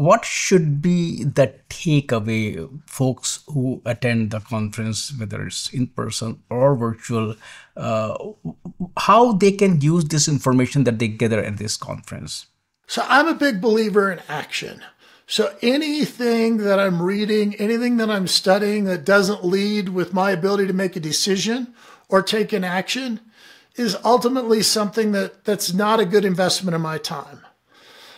what should be the takeaway, folks who attend the conference, whether it's in person or virtual, uh, how they can use this information that they gather at this conference? So I'm a big believer in action. So anything that I'm reading, anything that I'm studying that doesn't lead with my ability to make a decision or take an action is ultimately something that that's not a good investment of my time.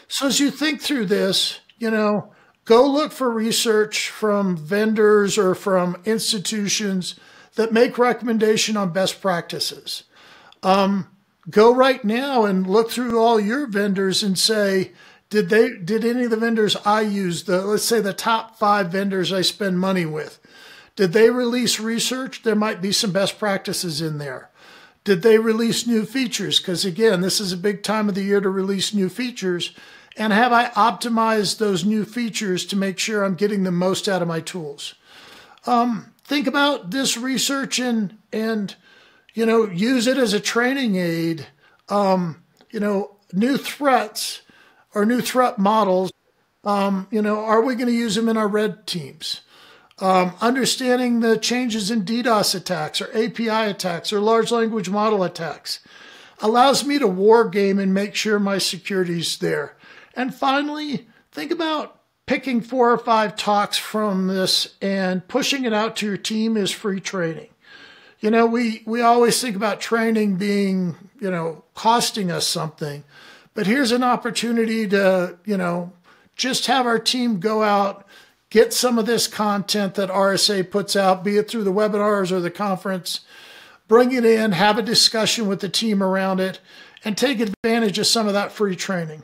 So as you think through this, you know, go look for research from vendors or from institutions that make recommendation on best practices. Um, go right now and look through all your vendors and say, did they did any of the vendors I use the let's say the top five vendors I spend money with? Did they release research? There might be some best practices in there. Did they release new features? Because again, this is a big time of the year to release new features. And have I optimized those new features to make sure I'm getting the most out of my tools? Um, think about this research and and you know use it as a training aid. Um, you know, new threats or new threat models. Um, you know, are we going to use them in our red teams? Um, understanding the changes in DDoS attacks or API attacks or large language model attacks allows me to war game and make sure my security is there. And finally, think about picking four or five talks from this and pushing it out to your team as free training. You know, we, we always think about training being, you know, costing us something. But here's an opportunity to, you know, just have our team go out, get some of this content that RSA puts out, be it through the webinars or the conference, bring it in, have a discussion with the team around it, and take advantage of some of that free training.